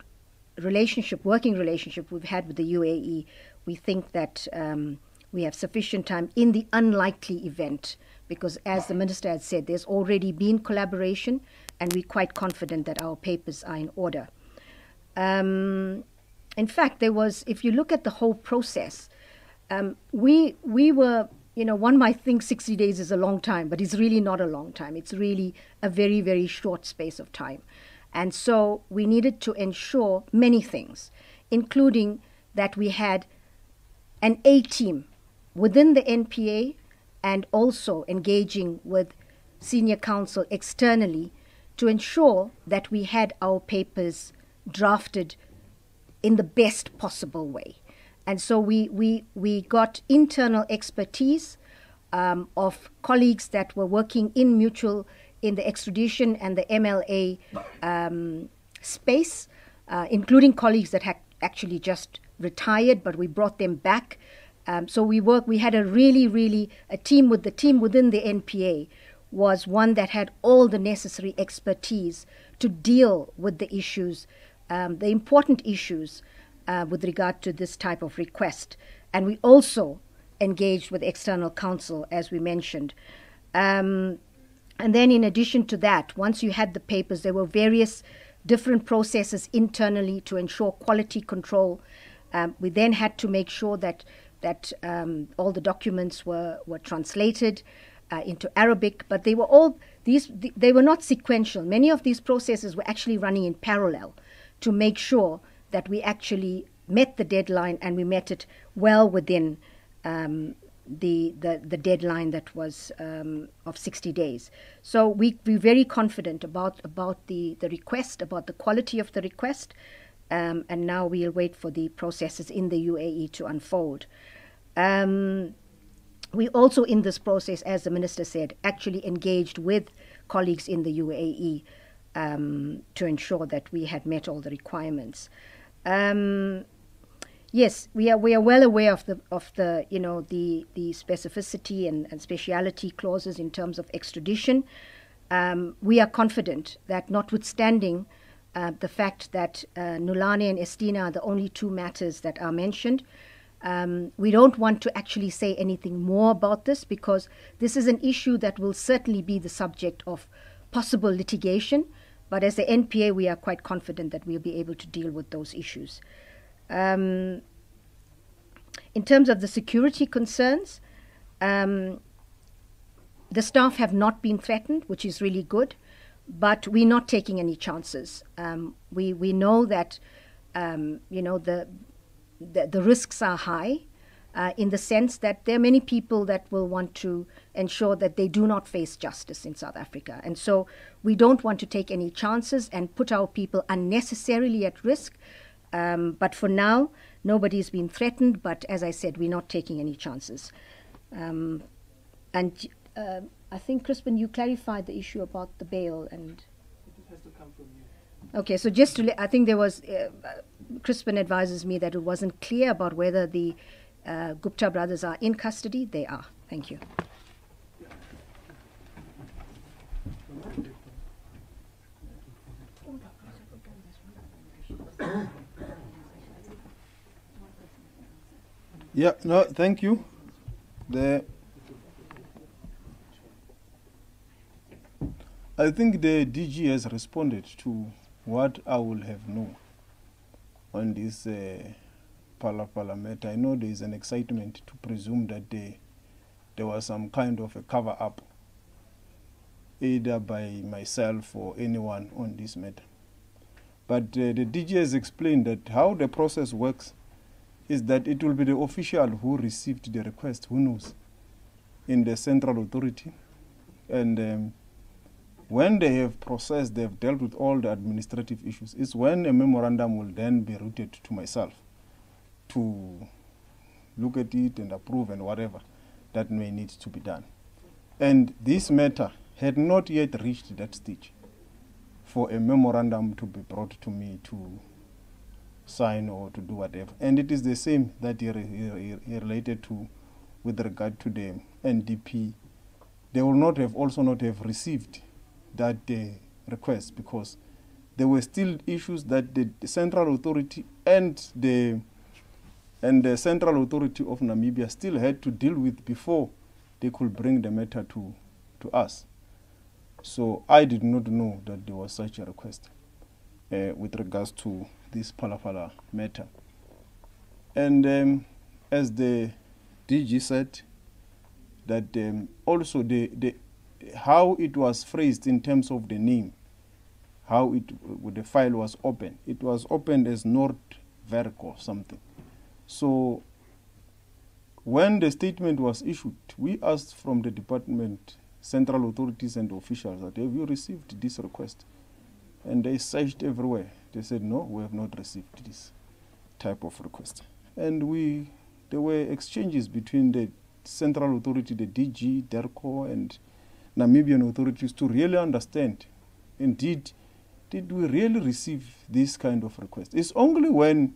relationship, working relationship we've had with the UAE, we think that um, we have sufficient time in the unlikely event, because as the minister had said, there's already been collaboration, and we're quite confident that our papers are in order. Um, in fact, there was, if you look at the whole process, um, we we were, you know, one might think 60 days is a long time, but it's really not a long time. It's really a very very short space of time, and so we needed to ensure many things, including that we had an A team within the NPA and also engaging with senior counsel externally to ensure that we had our papers drafted in the best possible way. And so we, we, we got internal expertise um, of colleagues that were working in mutual, in the extradition and the MLA um, space, uh, including colleagues that had actually just retired, but we brought them back. Um, so we work. We had a really, really a team with the team within the NPA was one that had all the necessary expertise to deal with the issues, um, the important issues uh, with regard to this type of request. And we also engaged with external counsel, as we mentioned. Um, and then, in addition to that, once you had the papers, there were various different processes internally to ensure quality control. Um, we then had to make sure that that um, all the documents were were translated uh, into Arabic, but they were all these they were not sequential. Many of these processes were actually running in parallel to make sure that we actually met the deadline and we met it well within um, the, the the deadline that was um, of 60 days. So we we're very confident about about the the request, about the quality of the request, um, and now we'll wait for the processes in the UAE to unfold. Um, we also, in this process, as the minister said, actually engaged with colleagues in the UAE um, to ensure that we had met all the requirements. Um, yes, we are we are well aware of the of the you know the the specificity and, and speciality clauses in terms of extradition. Um, we are confident that, notwithstanding uh, the fact that uh, Nulane and Estina are the only two matters that are mentioned, um, we don't want to actually say anything more about this because this is an issue that will certainly be the subject of possible litigation. But as the NPA, we are quite confident that we'll be able to deal with those issues. Um, in terms of the security concerns, um, the staff have not been threatened, which is really good, but we're not taking any chances. Um, we we know that um, you know the the, the risks are high uh, in the sense that there are many people that will want to ensure that they do not face justice in South Africa. And so we don't want to take any chances and put our people unnecessarily at risk. Um, but for now, nobody's been threatened. But as I said, we're not taking any chances. Um, and uh, I think, Crispin, you clarified the issue about the bail and. It has to come from you. Okay, so just to, I think there was, uh, Crispin advises me that it wasn't clear about whether the uh, Gupta brothers are in custody. They are. Thank you. Yeah, no, thank you. The I think the DG has responded to what I will have known on this uh, matter. I know there is an excitement to presume that there, there was some kind of a cover up, either by myself or anyone on this matter. But uh, the DG has explained that how the process works is that it will be the official who received the request, who knows, in the central authority. And um, when they have processed, they have dealt with all the administrative issues, it's when a memorandum will then be routed to myself to look at it and approve and whatever that may need to be done. And this matter had not yet reached that stage for a memorandum to be brought to me to sign or to do whatever. And it is the same that he, re- he related to with regard to the NDP. They will not have also not have received that uh, request because there were still issues that the, the central authority and the and the central authority of Namibia still had to deal with before they could bring the matter to to us. So I did not know that there was such a request uh, with regards to this Phala Phala matter. And um, as the DG said, that um, also the, the how it was phrased in terms of the name, how it the file was opened. It was opened as Nordwerk or something. So when the statement was issued, we asked from the department, central authorities and officials that have you received this request? And they searched everywhere. They said no, we have not received this type of request. And we there were exchanges between the central authority, the DG, DIRCO, and Namibian authorities to really understand, indeed, did we really receive this kind of request? It's only when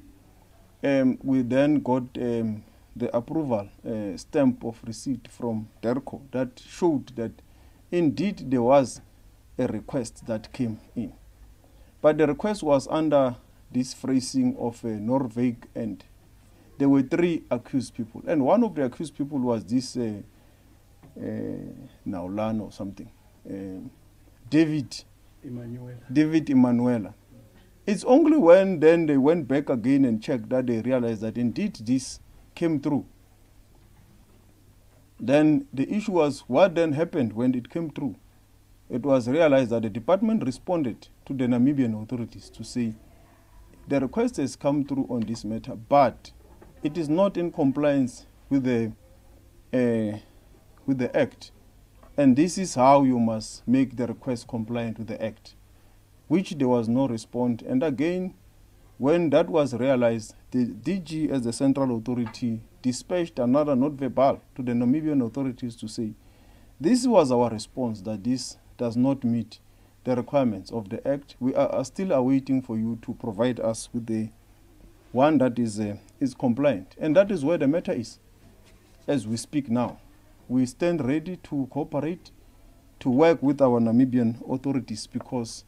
um, we then got um, the approval uh, stamp of receipt from DIRCO that showed that indeed there was a request that came in. But the request was under this phrasing of uh, Norveg and there were three accused people. And one of the accused people was this uh, uh, Naulan or something. Um David Emmanuel. David Imanuwela. It's only when then they went back again and checked that they realized that indeed this came through. Then the issue was what then happened when it came through. It was realized that the department responded to the Namibian authorities to say the request has come through on this matter, but it is not in compliance with the uh, with the act, and this is how you must make the request compliant with the act which there was no response. And again, when that was realized, the DG as the central authority dispatched another note verbal to the Namibian authorities to say, this was our response that this does not meet the requirements of the act. We are, still awaiting for you to provide us with the one that is uh, is compliant, and that is where the matter is. As we speak now, we stand ready to cooperate, to work with our Namibian authorities because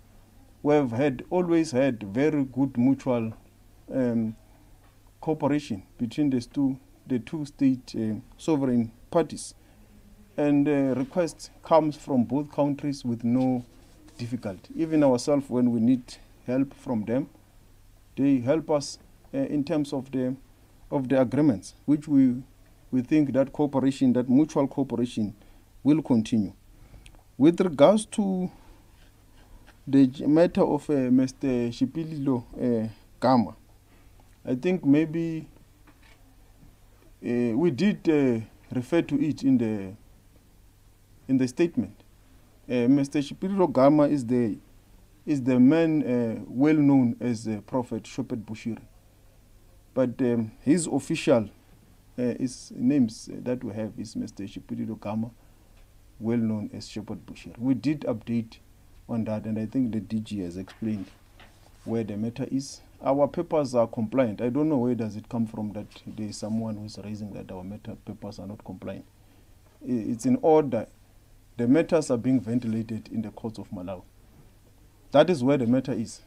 we have had always had very good mutual um, cooperation between these two the two state uh, sovereign parties. And uh, request comes from both countries with no difficulty. Even ourselves when we need help from them they help us uh, in terms of the of the agreements which we we think that cooperation that mutual cooperation will continue with regards to the matter of uh, Mr. Shipililo uh, Gama, I think maybe uh, we did uh, refer to it in the in the statement. Uh, Mr. Shipililo Gama is the is the man uh, well known as uh, Prophet Shepherd Bushiri, but um, his official his names that we have is Mr. Shipililo Gama, well known as Shepherd Bushiri. We did update on that, and I think the DG has explained where the matter is. Our papers are compliant. I don't know where does it come from that there is someone who is raising that our matter papers are not compliant. It's in order. The matters are being ventilated in the courts of Malawi. That is where the matter is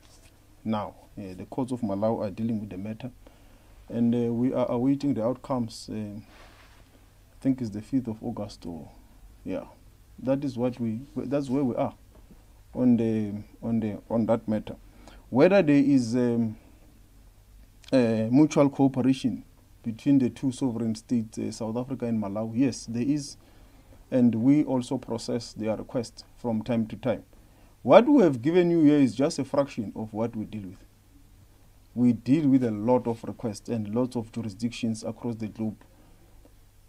now. Uh, the courts of Malawi are dealing with the matter. And uh, we are awaiting the outcomes. Uh, I think it's the 5th of August, or yeah, that is what we. That's where we are on the on the on that matter. Whether there is um, mutual cooperation between the two sovereign states, uh, South Africa and Malawi, yes, there is, and we also process their request from time to time. What we have given you here is just a fraction of what we deal with. We deal with a lot of requests and lots of jurisdictions across the globe.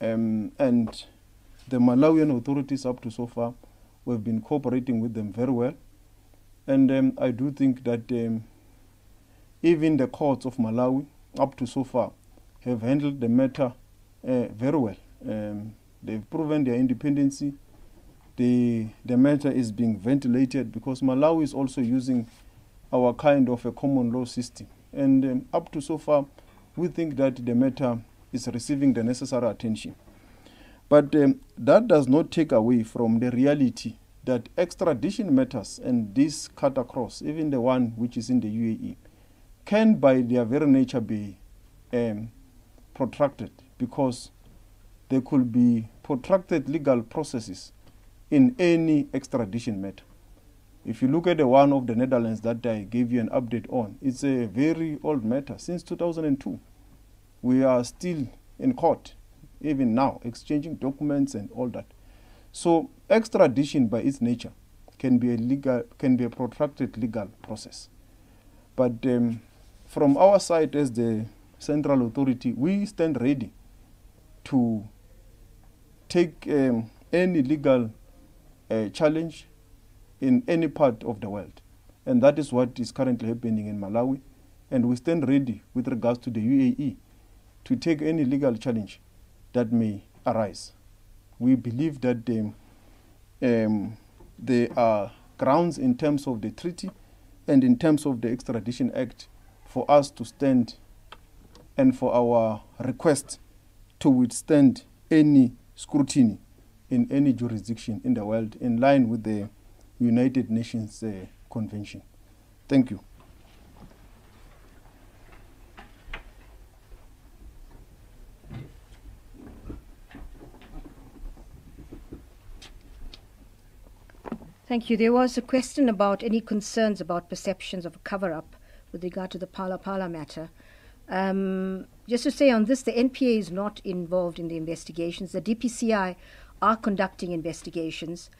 Um, and the Malawian authorities up to so far, we've been cooperating with them very well. And um, I do think that um, even the courts of Malawi, up to so far, have handled the matter uh, very well. Um, they've proven their independency the, the matter is being ventilated because Malawi is also using our kind of a common law system. And um, up to so far, we think that the matter is receiving the necessary attention. But um, that does not take away from the reality that extradition matters, and this cut across, even the one which is in the UAE, can by their very nature be um, protracted because there could be protracted legal processes in any extradition matter. If you look at the one of the Netherlands that I gave you an update on, it's a very old matter since 2002. We are still in court, even now, exchanging documents and all that. So extradition by its nature can be a legal, can be a protracted legal process. But um, from our side as the central authority, we stand ready to take um, any legal a challenge in any part of the world. And that is what is currently happening in Malawi. And we stand ready with regards to the UAE to take any legal challenge that may arise. We believe that the, um, there are grounds in terms of the treaty and in terms of the Extradition Act for us to stand and for our request to withstand any scrutiny in any jurisdiction in the world in line with the United Nations uh, Convention. Thank you. Thank you. There was a question about any concerns about perceptions of a cover up with regard to the Phala Phala matter. Um, just to say on this, the NPA is not involved in the investigations. The DPCI are conducting investigations.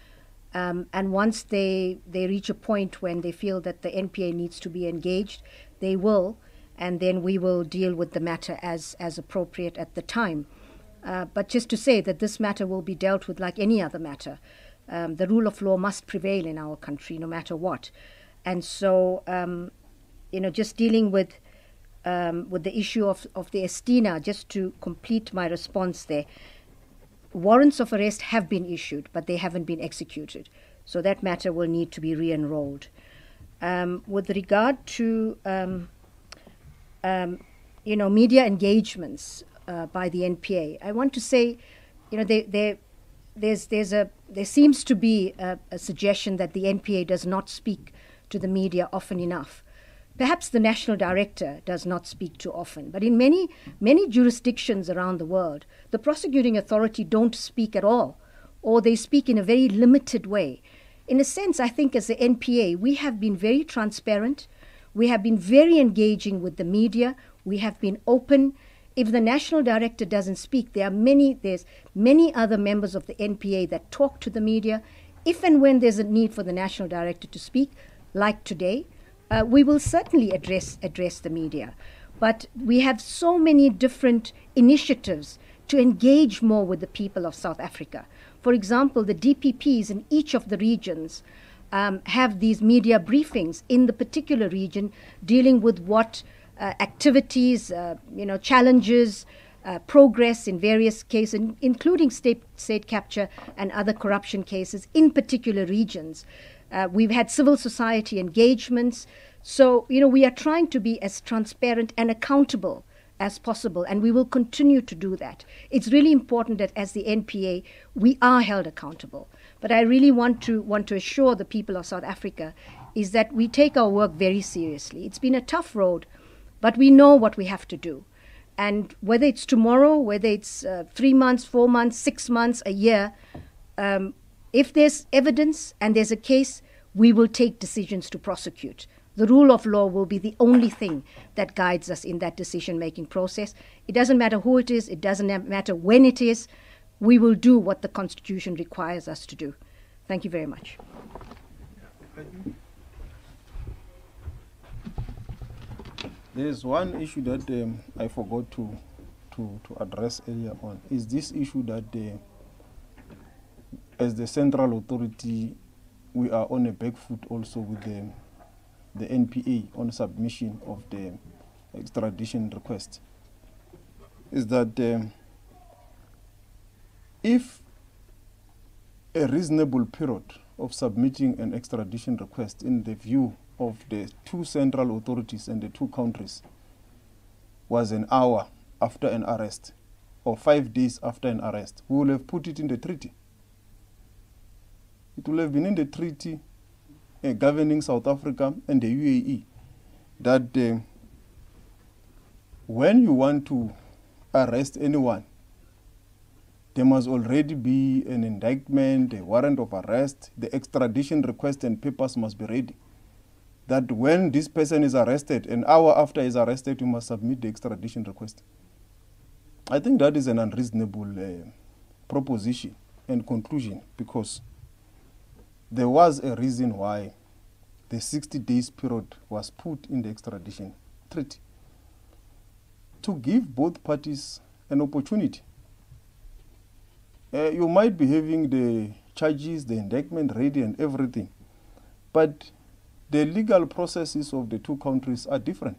Um, and once they, they reach a point when they feel that the NPA needs to be engaged, they will, and then we will deal with the matter as, as appropriate at the time. Uh, but just to say that this matter will be dealt with like any other matter. Um, the rule of law must prevail in our country no matter what. And so, um, you know, just dealing with, um, with the issue of, of the Estina, just to complete my response there, warrants of arrest have been issued, but they haven't been executed. So that matter will need to be re enrolled. Um, with regard to um, um, you know, media engagements uh, by the NPA, I want to say, you know, they, they, there's, there's a, there seems to be a, a suggestion that the NPA does not speak to the media often enough. Perhaps the national director does not speak too often, but in many, many jurisdictions around the world, the prosecuting authority don't speak at all, or they speak in a very limited way. In a sense, I think as the NPA, we have been very transparent, we have been very engaging with the media, we have been open. If the national director doesn't speak, there are many, there's many other members of the NPA that talk to the media. If and when there's a need for the national director to speak, like today, uh, we will certainly address address the media. But we have so many different initiatives to engage more with the people of South Africa. For example, the DPPs in each of the regions um, have these media briefings in the particular region dealing with what uh, activities, uh, you know, challenges, uh, progress in various cases, including state, state capture and other corruption cases in particular regions. Uh, we've had civil society engagements. So, you know, we are trying to be as transparent and accountable as possible, and we will continue to do that. It's really important that as the NPA, we are held accountable. But I really want to want to assure the people of South Africa is that we take our work very seriously. It's been a tough road, but we know what we have to do. And whether it's tomorrow, whether it's uh, three months, four months, six months, a year, um, if there's evidence and there's a case, we will take decisions to prosecute. The rule of law will be the only thing that guides us in that decision making process. It doesn't matter who it is, it doesn't matter when it is. We will do what the Constitution requires us to do. Thank you very much. There's one issue that um, I forgot to, to, to address earlier on. Is this issue that uh, as the central authority, we are on a back foot also with the, the NPA on submission of the extradition request. Is that um, if a reasonable period of submitting an extradition request in the view of the two central authorities and the two countries was an hour after an arrest or five days after an arrest, we will have put it in the treaty. It will have been in the treaty uh, governing South Africa and the UAE that uh, when you want to arrest anyone, there must already be an indictment, a warrant of arrest, the extradition request and papers must be ready that when this person is arrested, an hour after he's arrested, you must submit the extradition request. I think that is an unreasonable uh, proposition and conclusion because there was a reason why the 60 days period was put in the extradition treaty to give both parties an opportunity. Uh, you might be having the charges, the indictment ready, and everything, but the legal processes of the two countries are different.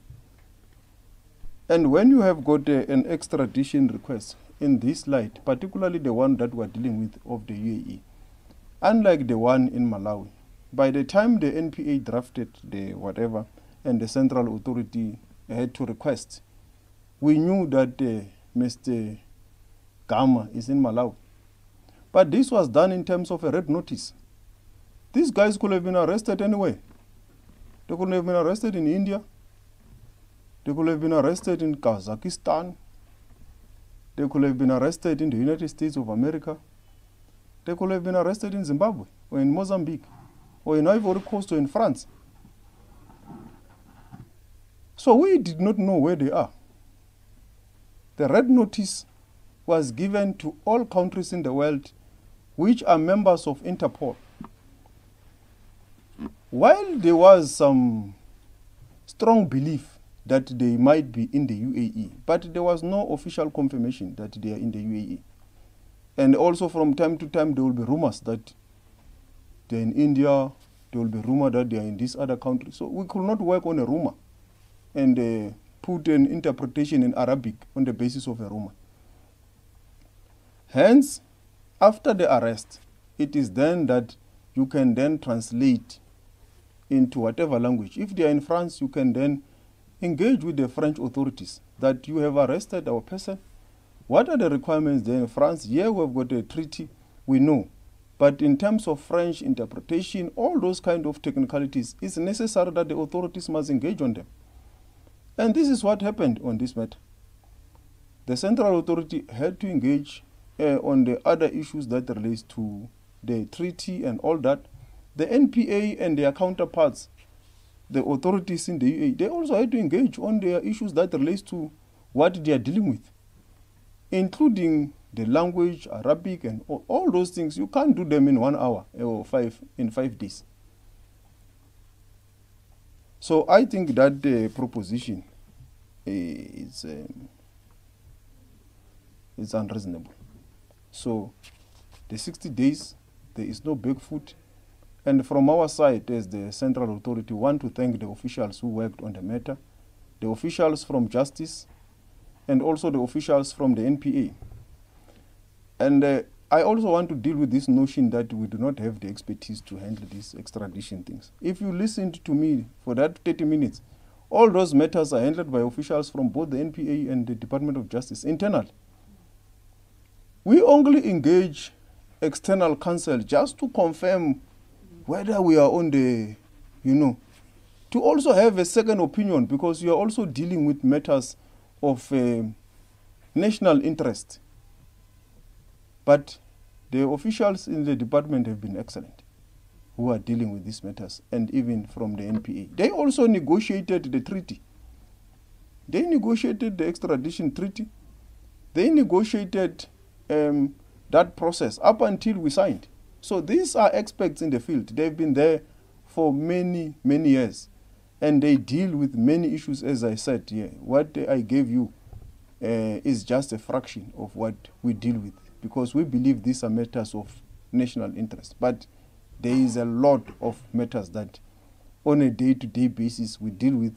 And when you have got uh, an extradition request in this light, particularly the one that we're dealing with of the UAE, unlike the one in Malawi, by the time the NPA drafted the whatever and the central authority had to request, we knew that uh, Mr. Gama is in Malawi. But this was done in terms of a red notice. These guys could have been arrested anyway. They could have been arrested in India. They could have been arrested in Kazakhstan. They could have been arrested in the United States of America. They could have been arrested in Zimbabwe or in Mozambique or in Ivory Coast or in France. So we did not know where they are. The red notice was given to all countries in the world which are members of Interpol. While there was some strong belief that they might be in the UAE, but there was no official confirmation that they are in the UAE. And also from time to time there will be rumors that they're in India, there will be rumor that they are in this other country. So we could not work on a rumor and uh, put an interpretation in Arabic on the basis of a rumor. Hence, after the arrest, it is then that you can then translate into whatever language. If they are in France, you can then engage with the French authorities that you have arrested our person. What are the requirements there in France? Here we have got a treaty, we know. But in terms of French interpretation, all those kind of technicalities, it's necessary that the authorities must engage on them. And this is what happened on this matter. The central authority had to engage uh, on the other issues that relates to the treaty and all that. The NPA and their counterparts, the authorities in the UAE, they also had to engage on their issues that relates to what they are dealing with, including the language, Arabic, and all, all those things. You can't do them in one hour or five in five days. So I think that the proposition is um, is unreasonable. So the 60 days, there is no big foot. And from our side, as the central authority, want to thank the officials who worked on the matter, the officials from Justice, and also the officials from the NPA. And uh, I also want to deal with this notion that we do not have the expertise to handle these extradition things. If you listened to me for that 30 minutes, all those matters are handled by officials from both the NPA and the Department of Justice, internally. We only engage external counsel just to confirm whether we are on the, you know, to also have a second opinion because you are also dealing with matters of uh, national interest. But the officials in the department have been excellent who are dealing with these matters, and even from the NPA. They also negotiated the treaty. They negotiated the extradition treaty. They negotiated um, that process up until we signed. So these are experts in the field. They've been there for many, many years. And they deal with many issues, as I said here. What I gave you uh, is just a fraction of what we deal with because we believe these are matters of national interest. But there is a lot of matters that on a day-to-day basis we deal with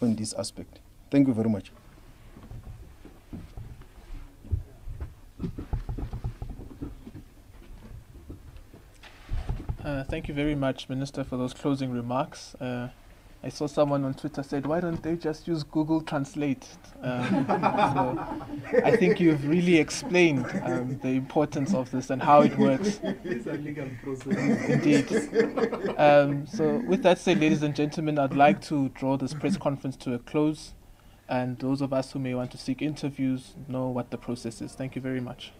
on this aspect. Thank you very much. Uh, thank you very much, Minister, for those closing remarks. Uh, I saw someone on Twitter said, "Why don't they just use Google Translate?" Um, so I think you've really explained um, the importance of this and how it works. It's a legal process. Indeed. Um, so, with that said, ladies and gentlemen, I'd like to draw this press conference to a close, and those of us who may want to seek interviews know what the process is. Thank you very much.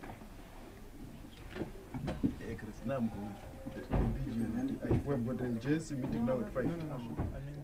I'm going. We've got a JSC meeting now at 5. I mean,